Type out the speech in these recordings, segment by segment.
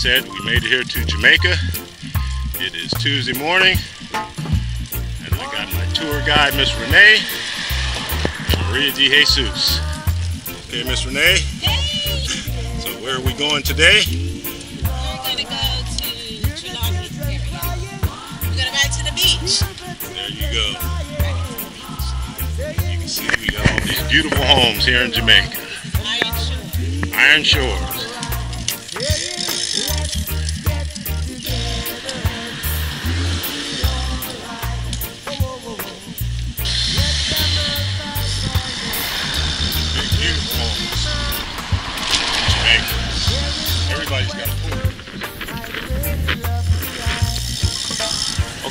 said, we made it here to Jamaica. It is Tuesday morning, and I got my tour guide, Miss Renee, Maria De Jesus. Okay, Miss Renee. Hey! So where are we going today? We're gonna go to area. We're gonna ride to the beach. There you go. Right to the beach. You can see we got all these beautiful homes here in Jamaica. Iron Shore. Iron Shores.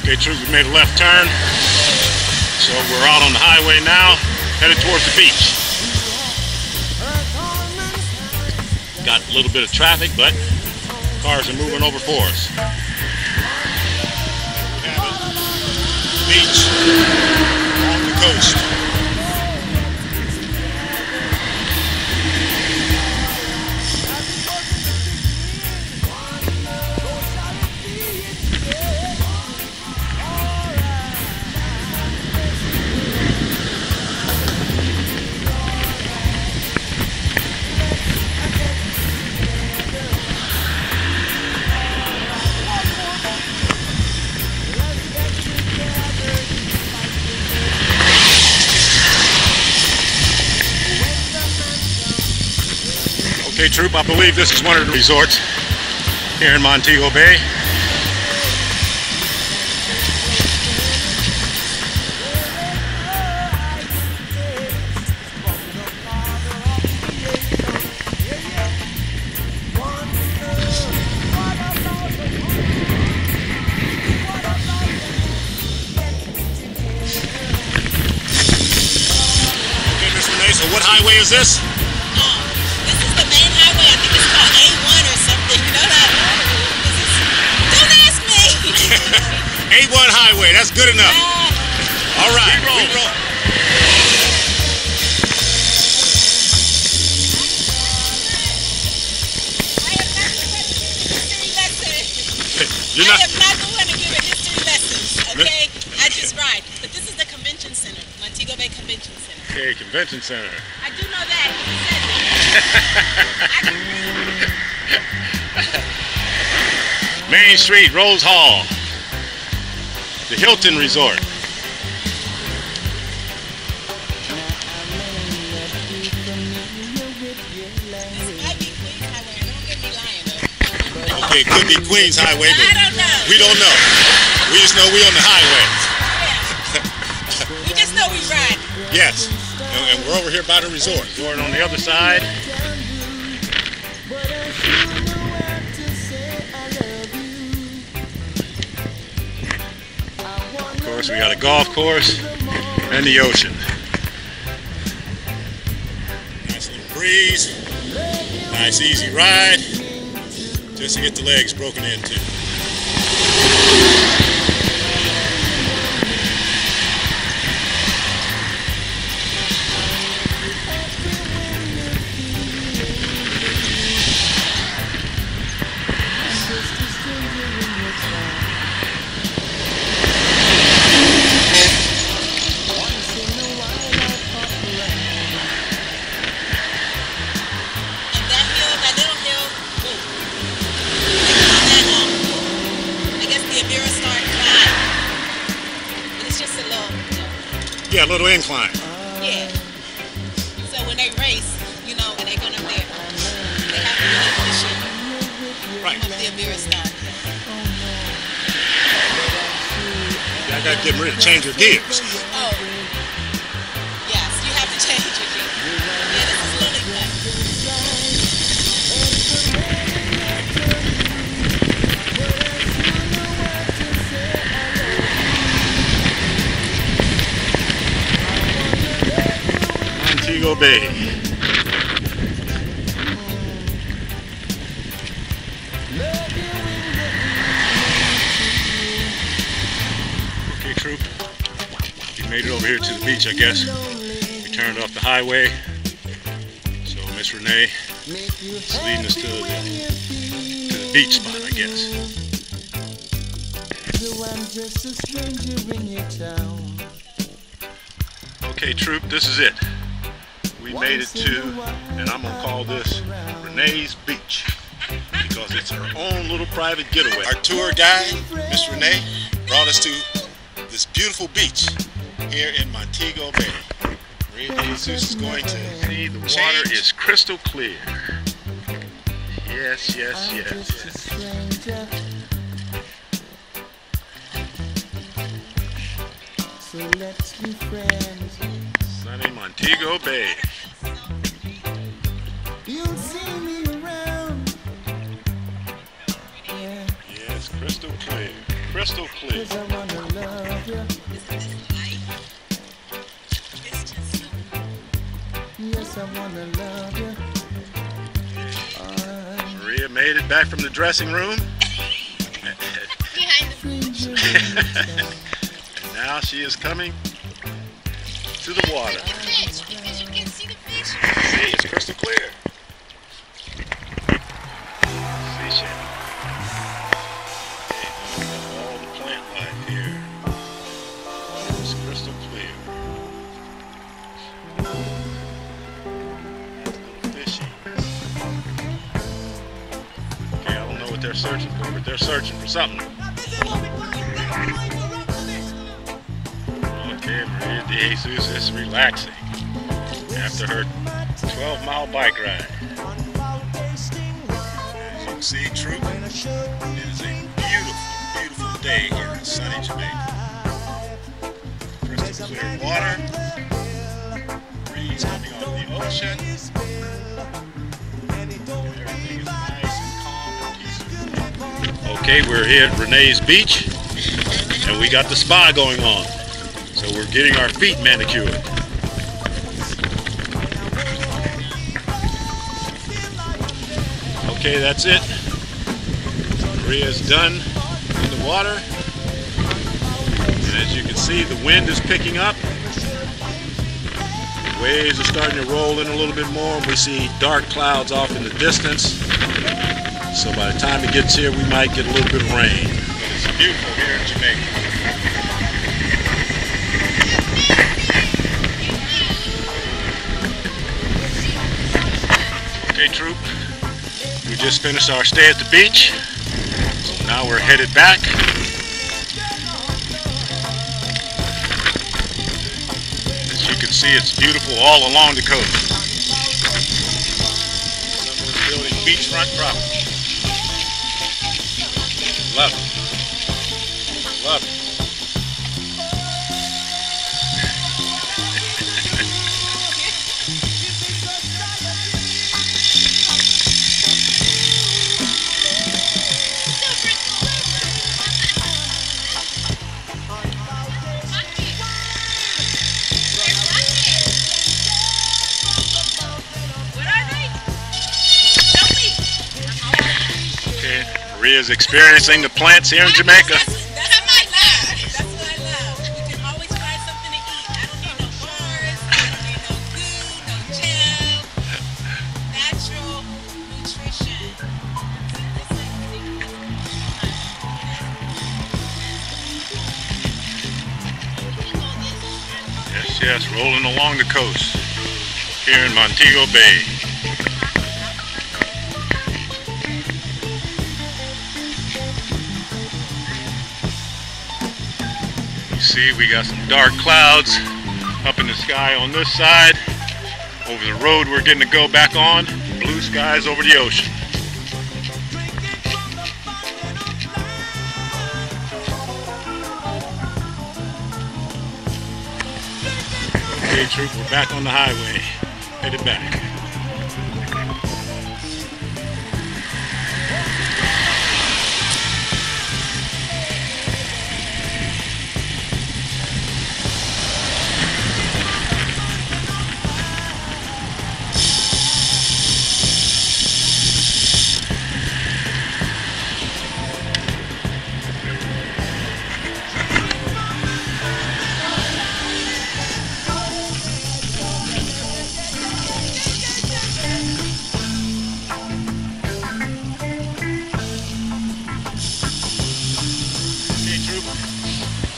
Okay, Troop, we made a left turn. So we're out on the highway now, headed towards the beach. Got a little bit of traffic, but cars are moving over for us. Beach on the coast. Troop, I believe this is one of the resorts here in Montego Bay. So what highway is this? A1 Highway, that's good enough. All right, We roll. we roll. I am not the one to give a history lesson. You're I not. am not the one to give a history lessons. Okay? I just ride. But this is the convention center, Montego Bay Convention Center. Okay, Convention Center. I do know that. He said it. I can read. Main Street, Rose Hall. The Hilton Resort. This might be Queens Highway. Don't get me lying though. Okay, it could be Queens Highway, I but don't know. we don't know. We just know we on the highway. Yeah. we just know we ride. Yes. And, and we're over here by the resort. Resort on the other side. Course, we got a golf course and the ocean. Nice little breeze. Nice easy ride. Just to get the legs broken into. Yeah, incline. yeah. So when they race, you know, when they go up there, they have to really push it Right. up the Avira Star. I gotta get ready to change your gears. Bay. Okay, troop. We made it over here to the beach, I guess. We turned off the highway. So Miss Renee is leading us to the, to the beach spot, I guess. Okay, troop, this is it. We made it to, and I'm gonna call this Renee's Beach because it's our own little private getaway. Our tour guide, Miss Renee, brought us to this beautiful beach here in Montego Bay. Maria Jesus is going to see the water is crystal clear. Yes, yes, yes, yes. So let's be friends. Sunny Montego Bay. You'll see me around. Yeah, Yes, crystal clear. Crystal clear. 'cause I wanna love you. Yes, I wanna love you. Uh, I'm Maria made it back from the dressing room. Behind the stranger. And now she is coming to the water. fish you can see the fish. See, it's crystal clear. Searching for something. Okay, Maria De Jesus is relaxing after her 12 mile bike ride. As you can see, Troop, it is a beautiful, beautiful day here in sunny Jamaica. Crystal clear water, breeze coming off the ocean. Okay, we're here at Renee's Beach, and we got the spa going on. So we're getting our feet manicured. Okay, that's it. Maria's done in the water. And as you can see, the wind is picking up. The waves are starting to roll in a little bit more. We see dark clouds off in the distance. So by the time it gets here, we might get a little bit of rain. But it's beautiful here in Jamaica. Okay, troop. We just finished our stay at the beach. So now we're headed back. As you can see, it's beautiful all along the coast. Someone's building beachfront property. Goo, no gel. Natural nutrition. Yes, yes, rolling along the coast here in Montego Bay. See, we got some dark clouds up in the sky on this side. Over the road we're getting to go back on. Blue skies over the ocean. Okay, troop, we're back on the highway. Headed back.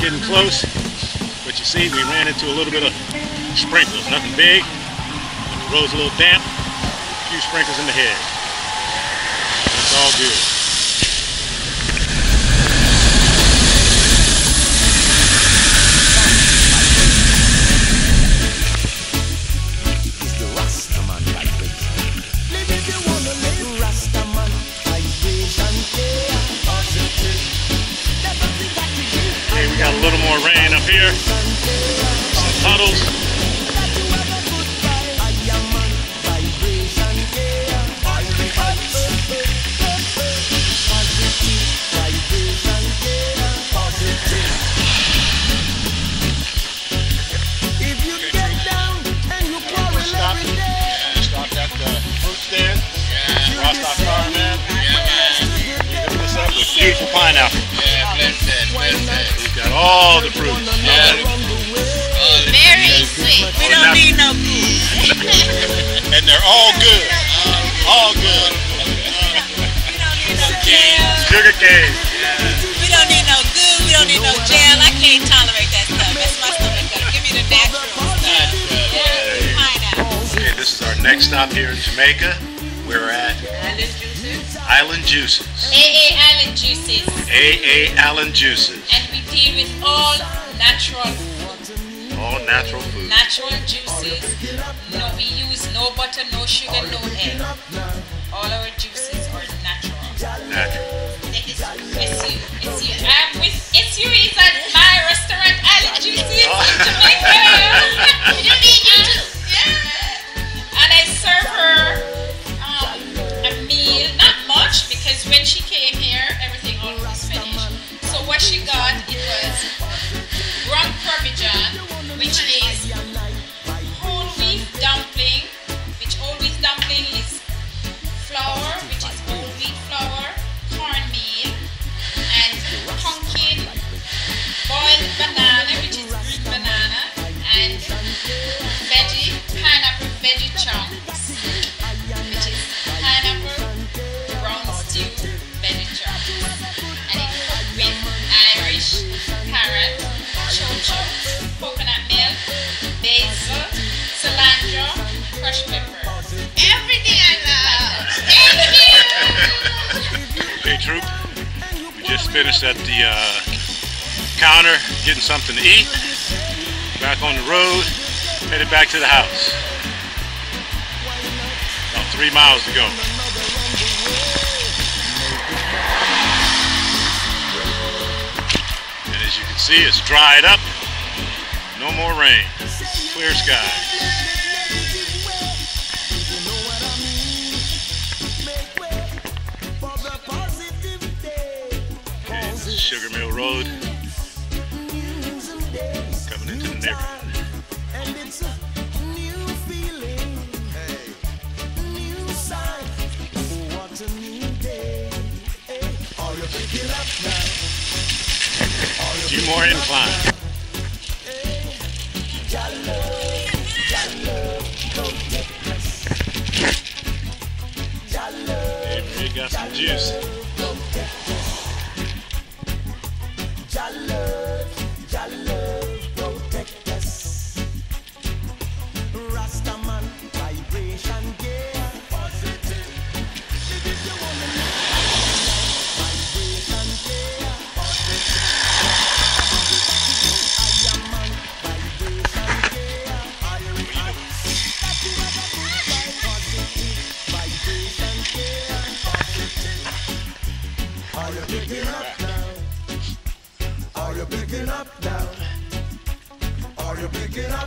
Close. But you see, we ran into a little bit of sprinkles. Nothing big. The road's a little damp. A few sprinkles in the head. It's all good. Fruit stand. Rostock Car Man. Hooked us up with beautiful pineapple. We've got all the fruits. Very sweet. We don't need no good. And they're all good. All good. We don't need no jail. Sugar cane. We don't need no good. We don't need no jail. I can't tolerate that stuff. That's my stomach. Give me the natural stuff. Yeah, pineapple. Okay, this is our next stop here in Jamaica. We're at Island Juices. AA Island Juices, AA Island Juices. and we deal with all natural food, All natural food. natural juices. No, we use no butter, no sugar, no egg. All our juices are natural. Natural. It's, it's you, it's you. I'm with it's you is at my restaurant, Island Juices in Jamaica. you need you too. Yeah. And I serve her crushed pepper. Everything I love. Thank you. Hey, Troop. We just finished at the uh, counter getting something to eat. Back on the road, headed back to the house. About three miles to go. And as you can see, it's dried up. No more rain. Clear skies. Road. Coming into the neighborhood. You more incline. Hey, Maria got some juice.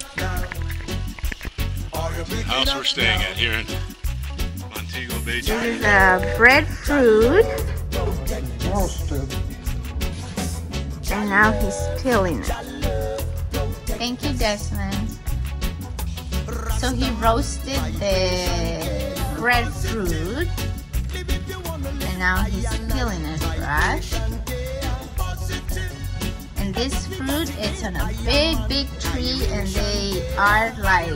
Picking up now? Are you picking House we're staying now? at here in Montego Bay. This is uh, breadfruit, and now he's peeling it. Thank you, Desmond. So he roasted the breadfruit, and now he's peeling it, right? And this fruit is on a big, big tree, and they are like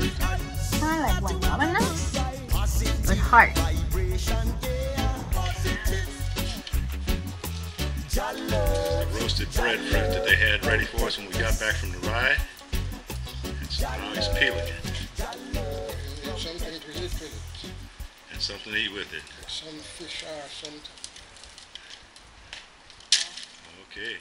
kind of like guava nuts with heart. roasted roasted breadfruit that they had ready for us when we got back from the ride. And so now he's peeling it It's something to eat with it. and something to eat with it. Some fish uh, or something. Okay.